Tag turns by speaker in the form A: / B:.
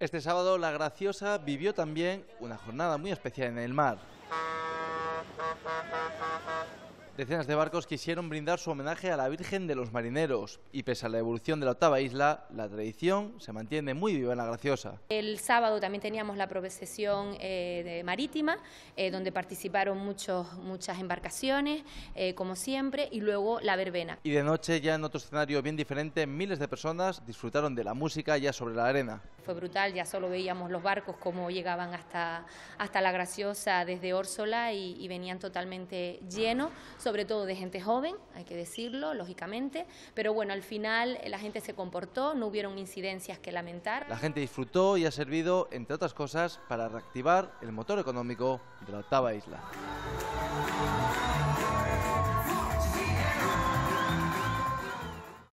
A: Este sábado La Graciosa vivió también una jornada muy especial en el mar. Decenas de barcos quisieron brindar su homenaje a la Virgen de los Marineros y pese a la evolución de la octava isla, la tradición se mantiene muy viva en la Graciosa.
B: El sábado también teníamos la procesión eh, marítima, eh, donde participaron muchos, muchas embarcaciones, eh, como siempre, y luego la verbena.
A: Y de noche, ya en otro escenario bien diferente, miles de personas disfrutaron de la música ya sobre la arena.
B: Fue brutal, ya solo veíamos los barcos como llegaban hasta, hasta la Graciosa desde Órsola y, y venían totalmente llenos sobre todo de gente joven, hay que decirlo, lógicamente, pero bueno, al final eh, la gente se comportó, no hubieron incidencias que lamentar.
A: La gente disfrutó y ha servido, entre otras cosas, para reactivar el motor económico de la octava isla.